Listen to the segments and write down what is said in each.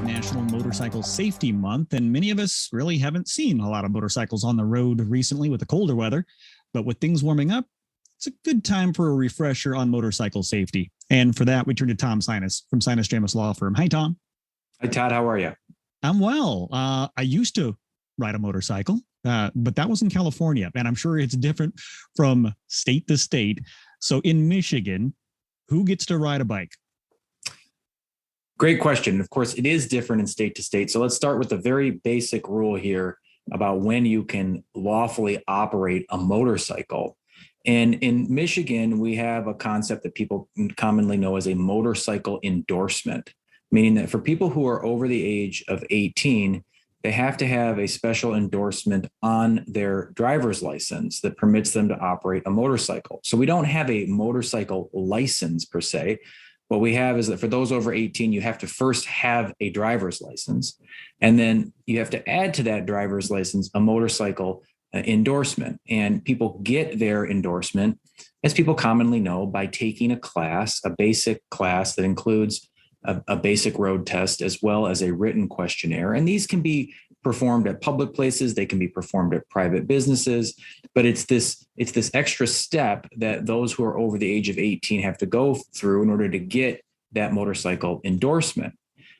is National Motorcycle Safety Month, and many of us really haven't seen a lot of motorcycles on the road recently with the colder weather. But with things warming up, it's a good time for a refresher on motorcycle safety. And for that, we turn to Tom Sinas from Sinas Dramis Law Firm. Hi, Tom. Hi, Todd. How are you? I'm well. Uh, I used to ride a motorcycle, uh, but that was in California, and I'm sure it's different from state to state. So in Michigan, who gets to ride a bike? Great question. Of course, it is different in state to state. So let's start with a very basic rule here about when you can lawfully operate a motorcycle. And in Michigan, we have a concept that people commonly know as a motorcycle endorsement, meaning that for people who are over the age of 18, they have to have a special endorsement on their driver's license that permits them to operate a motorcycle. So we don't have a motorcycle license per se, what we have is that for those over 18, you have to first have a driver's license. And then you have to add to that driver's license a motorcycle uh, endorsement. And people get their endorsement, as people commonly know, by taking a class, a basic class that includes a, a basic road test as well as a written questionnaire. And these can be performed at public places they can be performed at private businesses but it's this it's this extra step that those who are over the age of 18 have to go through in order to get that motorcycle endorsement.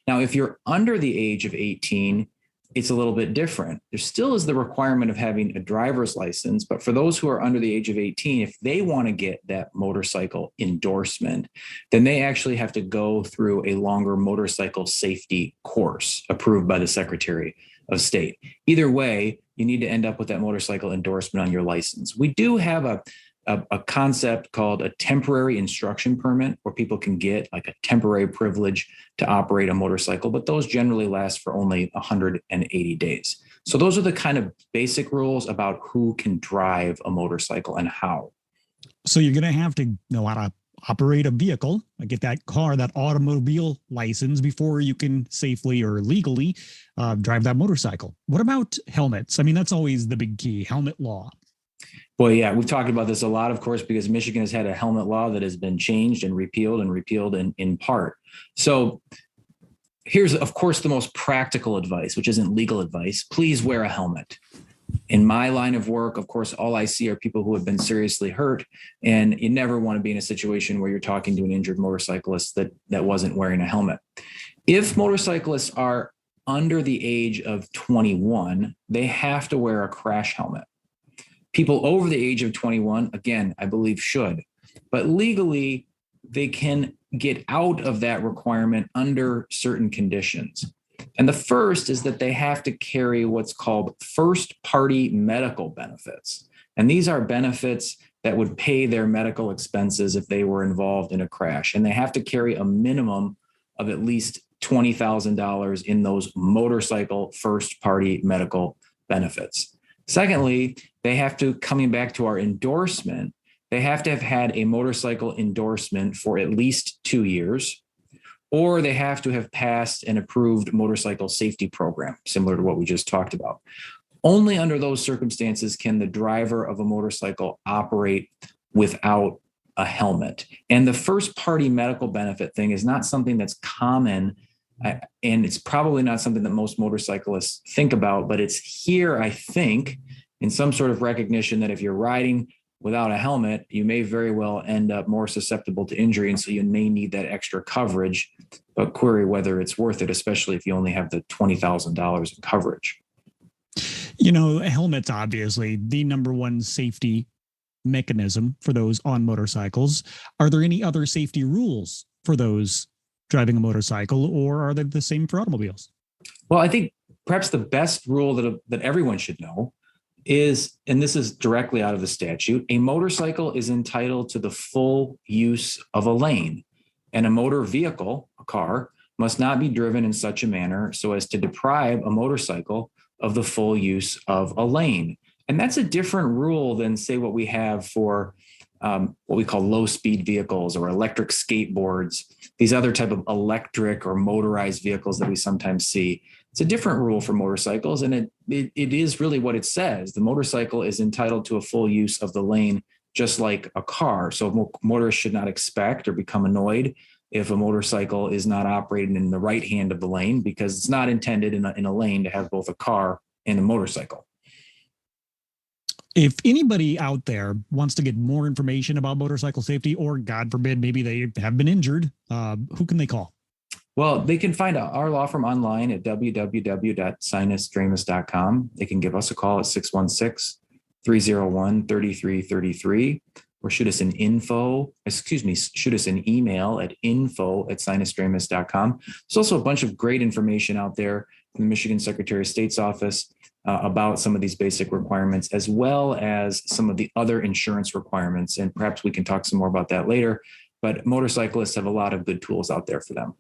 Now if you're under the age of 18 it's a little bit different there still is the requirement of having a driver's license but for those who are under the age of 18 if they want to get that motorcycle endorsement then they actually have to go through a longer motorcycle safety course approved by the secretary of state. Either way, you need to end up with that motorcycle endorsement on your license. We do have a, a, a, concept called a temporary instruction permit where people can get like a temporary privilege to operate a motorcycle, but those generally last for only 180 days. So those are the kind of basic rules about who can drive a motorcycle and how. So you're going to have to know how to operate a vehicle, get that car, that automobile license before you can safely or legally uh, drive that motorcycle. What about helmets? I mean, that's always the big key helmet law. Well, yeah, we've talked about this a lot, of course, because Michigan has had a helmet law that has been changed and repealed and repealed in, in part. So here's, of course, the most practical advice, which isn't legal advice. Please wear a helmet in my line of work, of course, all I see are people who have been seriously hurt, and you never want to be in a situation where you're talking to an injured motorcyclist that that wasn't wearing a helmet. If motorcyclists are under the age of 21, they have to wear a crash helmet. People over the age of 21, again, I believe should, but legally, they can get out of that requirement under certain conditions. And the first is that they have to carry what's called first party medical benefits. And these are benefits that would pay their medical expenses if they were involved in a crash. And they have to carry a minimum of at least $20,000 in those motorcycle first party medical benefits. Secondly, they have to, coming back to our endorsement, they have to have had a motorcycle endorsement for at least two years or they have to have passed an approved motorcycle safety program, similar to what we just talked about. Only under those circumstances can the driver of a motorcycle operate without a helmet. And the first party medical benefit thing is not something that's common. And it's probably not something that most motorcyclists think about, but it's here, I think, in some sort of recognition that if you're riding without a helmet, you may very well end up more susceptible to injury. And so you may need that extra coverage, but query whether it's worth it, especially if you only have the $20,000 in coverage. You know, helmets obviously the number one safety mechanism for those on motorcycles. Are there any other safety rules for those driving a motorcycle, or are they the same for automobiles? Well, I think perhaps the best rule that, that everyone should know is, and this is directly out of the statute, a motorcycle is entitled to the full use of a lane, and a motor vehicle, a car, must not be driven in such a manner so as to deprive a motorcycle of the full use of a lane. And that's a different rule than, say, what we have for um, what we call low speed vehicles or electric skateboards, these other type of electric or motorized vehicles that we sometimes see. It's a different rule for motorcycles, and it, it, it is really what it says. The motorcycle is entitled to a full use of the lane, just like a car. So motorists should not expect or become annoyed if a motorcycle is not operating in the right hand of the lane because it's not intended in a, in a lane to have both a car and a motorcycle. If anybody out there wants to get more information about motorcycle safety, or God forbid, maybe they have been injured, uh, who can they call? Well, they can find our law firm online at www.sinasdramis.com. They can give us a call at 616 301 3333 or shoot us an info, excuse me, shoot us an email at info at sinasdramis.com. There's also a bunch of great information out there the Michigan Secretary of State's office uh, about some of these basic requirements, as well as some of the other insurance requirements. And perhaps we can talk some more about that later. But motorcyclists have a lot of good tools out there for them.